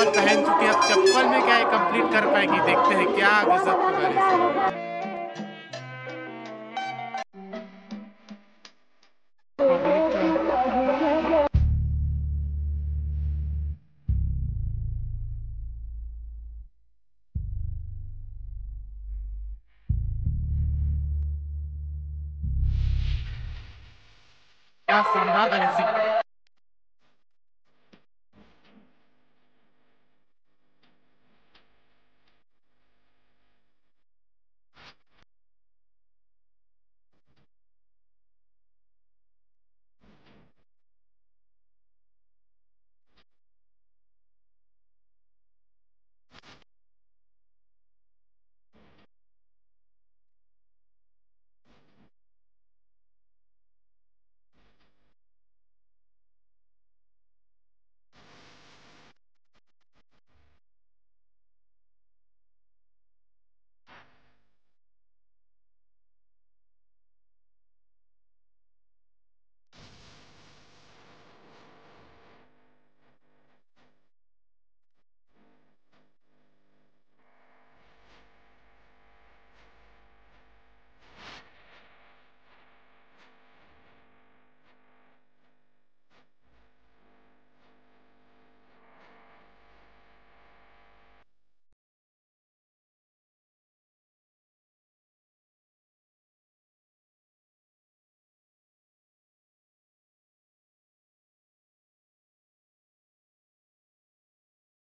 चप्पल पहन चुकी है। अब चप्पल में क्या कंप्लीट कर पाएगी? देखते हैं क्या गजब के गाने से क्या